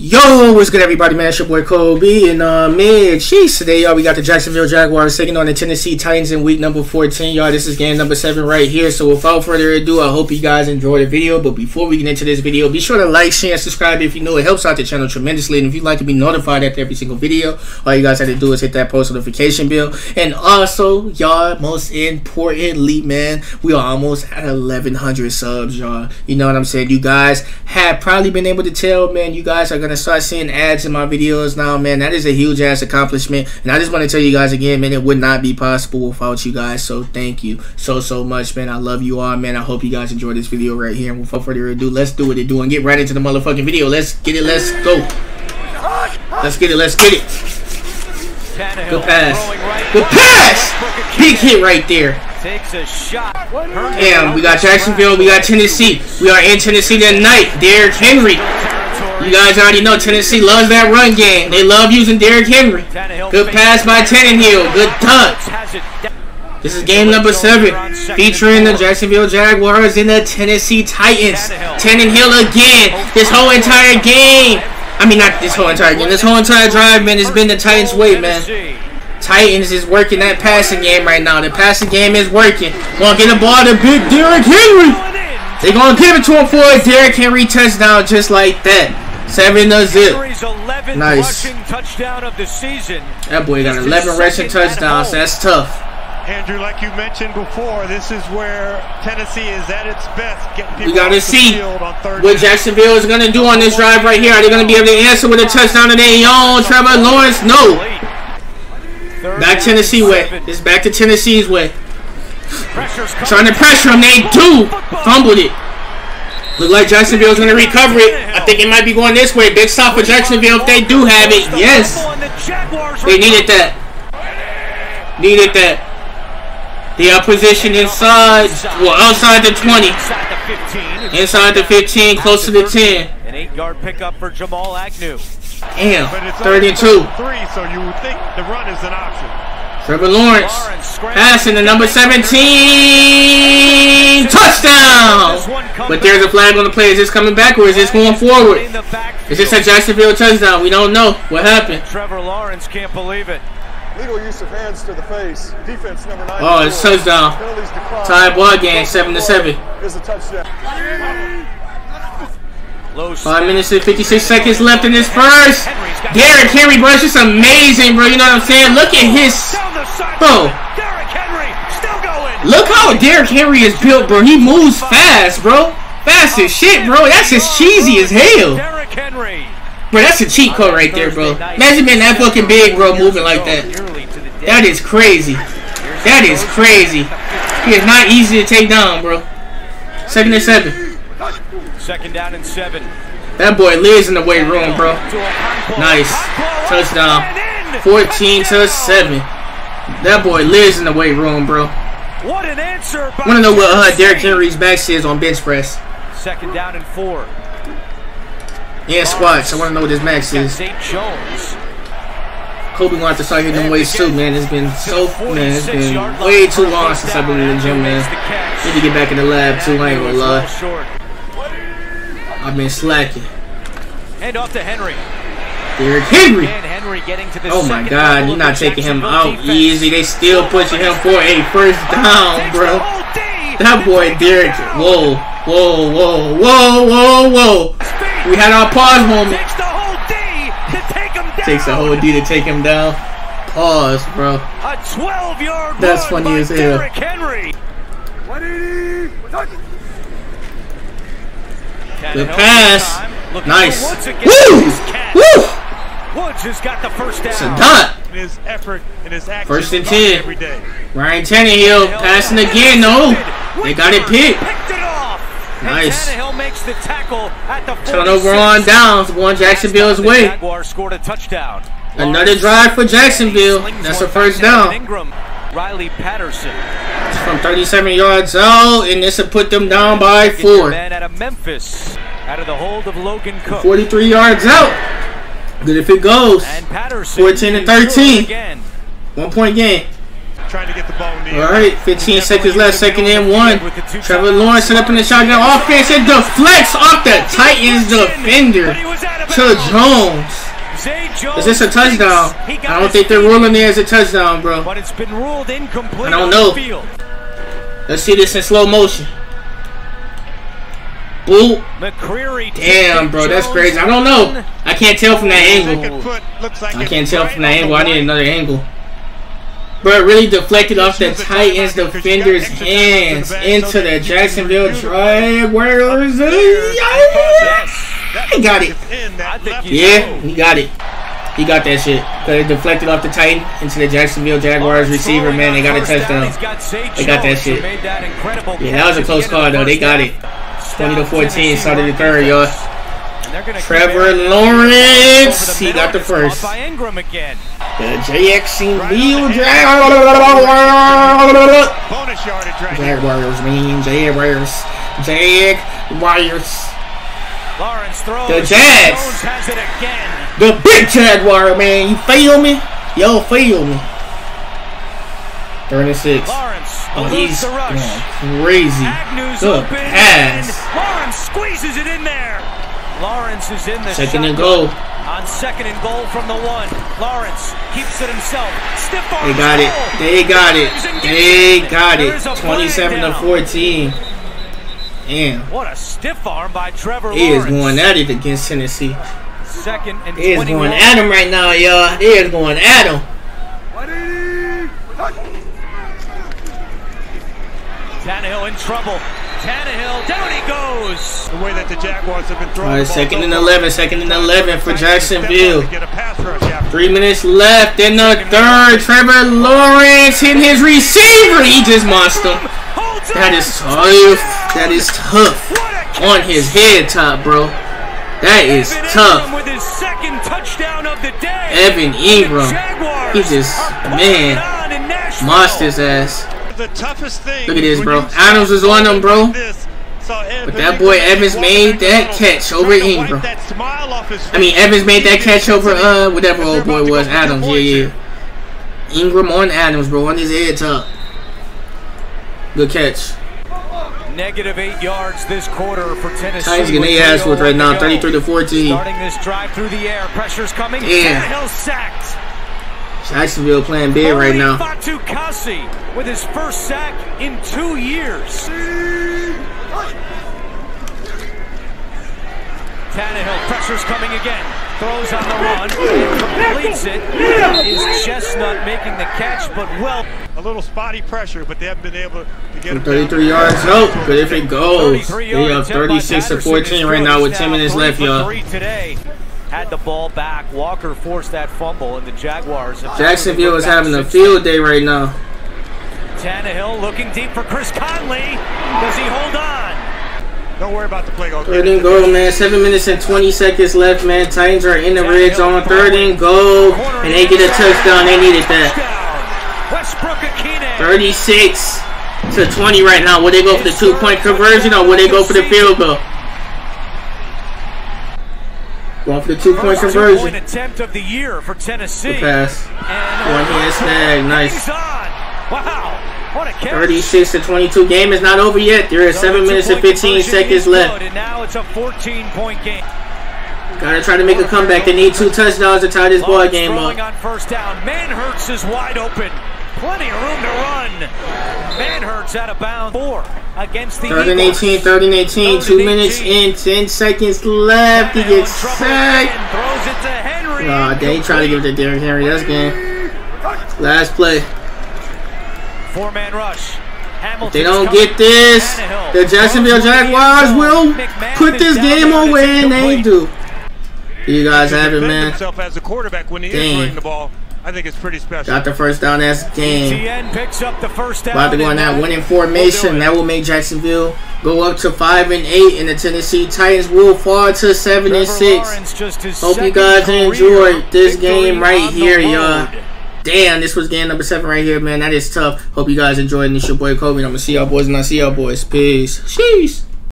Yo, what's good, everybody, man? It's your boy Colbe and uh, man, jeez, today, y'all, we got the Jacksonville Jaguars taking on the Tennessee Titans in week number 14, y'all. This is game number 7 right here. So, without further ado, I hope you guys enjoy the video. But before we get into this video, be sure to like, share, and subscribe if you know it helps out the channel tremendously. And if you'd like to be notified after every single video, all you guys have to do is hit that post notification bell. And also, y'all, most importantly, man, we are almost at 1,100 subs, y'all. You know what I'm saying? You guys have probably been able to tell, man, you guys are going gonna start seeing ads in my videos now, man. That is a huge ass accomplishment. And I just want to tell you guys again, man, it would not be possible without you guys. So thank you so so much, man. I love you all, man. I hope you guys enjoyed this video right here. And without further ado, let's do what it do and get right into the motherfucking video. Let's get it, let's go. Let's get it, let's get it. Good pass. Good pass! Big hit right there. Takes a shot. Damn, we got Jacksonville, we got Tennessee. We are in Tennessee tonight. Derrick Henry. You guys already know Tennessee loves that run game. They love using Derrick Henry. Good pass by Tannehill. Good touch. This is game number seven, featuring the Jacksonville Jaguars and the Tennessee Titans. Tannehill again. This whole entire game. I mean, not this whole entire game. This whole entire drive, man, has been the Titans' way, man. Titans is working that passing game right now. The passing game is working. Gonna get the ball to big Derrick Henry. They're gonna give it to him for a Derrick Henry touchdown just like that. Seven to zip. Nice. Touchdown of the season. That boy got 11 rushing touchdowns. That's tough. Andrew, like you mentioned before, this is where Tennessee is at its best. we got to see what Jacksonville is going to do on this drive right here. Are they going to be able to answer with a touchdown of their own? Trevor Lawrence? No. Back Tennessee way. It's back to Tennessee's way. Trying to pressure them. They do. Fumbled it. Look like Jacksonville's going to recover it. I think it might be going this way. Big stop for Jacksonville if they do have it. Yes. They needed that. Needed that. They are positioned inside, well, outside the 20. Inside the 15, close to the 10. An eight-yard pickup for Jamal Agnew. Damn, 32. Three, so you would think the run is an option. Trevor Lawrence passing the number 17 touchdown. But there's a flag on the play. Is this coming back or is this going forward? Is this a Jacksonville touchdown? We don't know what happened. Trevor Lawrence can't believe it. Legal use of hands to the face. Defense number nine. Oh, it's touchdown. Tie ball game, seven to seven. Is a touchdown. Five minutes and 56 seconds left in this first. Derrick Henry, bro, it's just amazing, bro. You know what I'm saying? Look at his Bro. Look how Derrick Henry is built, bro. He moves fast, bro. Fast as shit, bro. That's just cheesy as hell. Bro, that's a cheat code right there, bro. Imagine being that fucking big, bro, moving like that. That is crazy. That is crazy. He is not easy to take down, bro. Second and seven. Second down and seven. That boy lives in the weight room, bro. Nice. Touchdown. 14 to 7. That boy lives in the weight room, bro. What an answer! Want to know what uh, Derrick Henry's back is on bench press? Second down and four. Yeah, squats. I want to know what his max is. Colbe gonna have to start hitting them weights too, man. It's been so man, it's been way too long since I've been in the gym, man. Need to get back in the lab too. I ain't gonna lie. I've been slacking. Hand off to Henry. Derrick Henry. Oh my God, you're not taking him out easy. They still pushing him for a first down, bro. That boy Derrick. Whoa, whoa, whoa, whoa, whoa, whoa. We had our pause moment. Takes the whole D to take him down. Pause, bro. A 12 yard That's funny as hell. Good pass. Nice. Woo! Woo! Woods has got the first down. It's a dot. His effort and his action First and ten. Every day. Ryan Tannehill passing again. No, they got it picked. Nice. Tannehill makes the tackle at the turnover on downs. Going Jacksonville's way. Jaguars scored a touchdown. Another drive for Jacksonville. That's a first down. Engram, Riley Patterson. From 37 yards out, and this will put them down by four. Man out of Memphis, out of the hold of Logan Cooke. 43 yards out. Good if it goes. 14 and 13. One point game. Trying to get the ball All right, 15 seconds left. Second and one. Trevor Lawrence set up in the shotgun offense. It deflects off the Titans defender to Jones. Is this a touchdown? I don't think they're ruling it as a touchdown, bro. But it's been ruled incomplete. I don't know. Let's see this in slow motion. Boop. McCreary. Damn, bro, that's crazy. I don't know. I can't tell from that angle. foot looks like I can't tell from that angle. I need another angle. Bro, it really deflected off the Use the Titans timeout because you got defender's hands to the back, into the that you can Jacksonville. Jaguars. Yes. He got it. In that I think left he's- Yeah, he got it. He got that shit. Cause it deflected off the Titan into the Jacksonville Jaguars receiver. Man, they got a touchdown. They got that shit. Yeah, that was a close call though. They got it. 20 to 14, started the third, y'all. Trevor Lawrence, he got the first. By Engram again. The bonus yardage. Jaguars, mean Jaguars. Jaguars. Lawrence throws. The Jags. Jones has it again. The big Jaguar, man. You feel me? Yo, feel me. 36. Lawrence Oh, he's the rush. going crazy. Agnew's Good open. pass. and Lawrence squeezes it in there. Lawrence is in the Second and goal. On second and goal from the one. Lawrence keeps it himself. Stiff arm. They got it. They got it. Drives and gets They got There it. is a flag 27 to 14. Damn. What a stiff arm by Trevor He is going at it against Tennessee. Second and He is going at him right now, y'all. He is going at him. Tannehill in trouble. Tannehill, down he goes. The way that the Jaguars have been throwing All right, second and far. 11. Second and 11 for Trying to step up Jacksonville. and Get a pass rush after. Three minutes left in the third. Trevor Lawrence hitting his receiver. He just munched him. Holds That on. is tough. That is tough. What a catch. On his head top, bro. That is Evan tough. with his second touchdown of the day. Evan Engram. The He just, man, it on in Nashville. Munched his ass. The toughest thing. Look at this, bro. you Adams was on him, bro. like this, saw Evan But that boy Evans made that catch over trying to wipe Engram. that smile off his I mean, face. Evans made that catch over, uh, whatever old boy was. go for two Adams. Yeah, yeah. Engram on Adams, bro. On his head top. Good catch. Negative eight yards this quarter for Tennessee. Titans getting with their ass whooped right now. 33 to 14. Starting this drive through the air. Pressure's coming. Yeah. Tannehill sacked. Jacksonville playing big right now. Fatukasi with his first sack in two years. Tannehill, pressure's coming again. Throws on the run. Completes it. Is Chestnut making the catch, but well. A little spotty pressure, but they haven't been able to get him 33 down. yards. Nope. But if it goes, 33 they yards up attempt by 36 to 14 right now with 10 minutes left, y'all. Three today. Had the ball back. Walker forced that fumble, and the Jaguars. Jacksonville is having a field day right now. Tannehill looking deep for Chris Conley. Does he hold on? Don't worry about the play. Go Third and goal, man. Seven minutes and 20 seconds left, man. Titans are in the red zone. Third and goal. And they get a touchdown. They needed that. Westbrook-Ikhine. 36 to 20 right now. Will they go for the two point conversion or will they go for the field goal? Going for the two point First two-point conversion. attempt of the year for Tennessee. Good pass. And One uh, hand snag. Nice. Wow. What a catch. 36 to 22. Game is not over yet. There is So 7 minutes and 15 seconds left. And now it's a 14-point game. Gotta try to make a comeback. They need two touchdowns to tie this ball game up. on first down. Manhurts is wide open. Plenty of room to run. Manhurts out of bounds. Four against the Third and 18, third and 18. Two minutes in, 10 seconds left. He gets sacked. again. Throws it to Henry. Aw, they try to give it to Derrick Henry. That's game. Last play. Four-man rush. Hamilton. They don't get this. The Jacksonville Jaguars will put this game away, and they do. You guys have it, man. himself as a quarterback when he Dang. is running the ball. I think it's pretty special. Got the first down. That's game. TN picks up the first down. About to go on that winning formation. That will make Jacksonville go up to five and eight, and the Tennessee Titans will fall to seven and six. Lawrence Hope you guys enjoyed this game right here, y'all. Damn, this was game number seven right here, man. That is tough. Hope you guys enjoyed. And it's your boy Colbe. I'm gonna see y'all boys, and I see y'all boys. Peace. Sheesh.